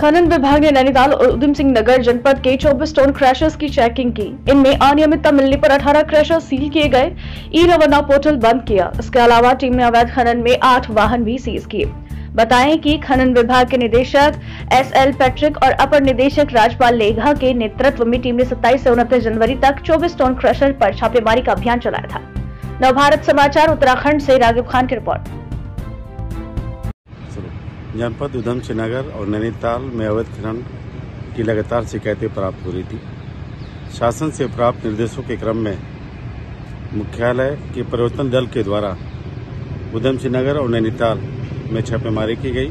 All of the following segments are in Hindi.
खनन विभाग ने नैनीताल और उधम सिंह नगर जनपद के 24 टोन क्रैशर्स की चेकिंग की। इनमें अनियमितता मिलने पर 18 क्रैशर सील किए गए। ई रवाना पोर्टल बंद किया। इसके अलावा टीम ने अवैध खनन में आठ वाहन भी सीज किए। बताएँ कि खनन विभाग के निदेशक एस एल पैट्रिक और अपर निदेशक राजपाल लेघा के नेतृत्व में टीम ने 27 से उनतीस जनवरी तक 24 टोन क्रशर पर छापेमारी का अभियान चलाया था। नवभारत समाचार, उत्तराखंड से रागिब खान की रिपोर्ट। जनपद उधम नगर और नैनीताल में अवैध खनन की लगातार शिकायतें प्राप्त हो रही थी। शासन से प्राप्त निर्देशों के क्रम में मुख्यालय के परिवर्तन दल के द्वारा उधम नगर और नैनीताल में छापेमारी की गई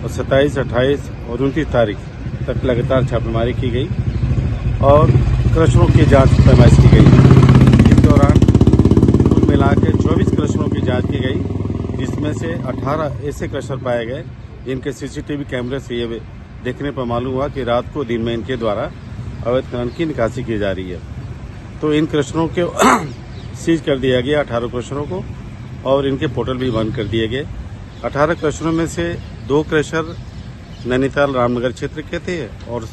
और 27, 28 और उनतीस तारीख तक लगातार छापेमारी की गई और क्रशरों की जाँच पैमाइश की गई इस दौरान कुल मिला के चौबीस क्रशरों की जाँच की गई जिसमें से 18 ऐसे क्रशर पाए गए, जिनके सीसीटीवी कैमरे से ये देखने पर मालूम हुआ कि रात को दिन में इनके द्वारा अवैध खनन की निकासी की जा रही है। तो इन क्रशरों के सीज कर दिया गया अठारह क्रशरों को, और इनके पोर्टल भी बंद कर दिए गए। अठारह क्रशरों में से दो क्रशर नैनीताल रामनगर क्षेत्र के थे, और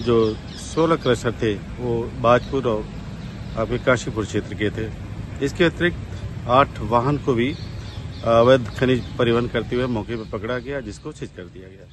जो सोलह क्रशर थे, वो बाजपुर और आपके काशीपुर क्षेत्र के थे। इसके अतिरिक्त आठ वाहन को भी अवैध खनिज परिवहन करते हुए मौके पर पकड़ा गया जिसको छिज कर दिया गया।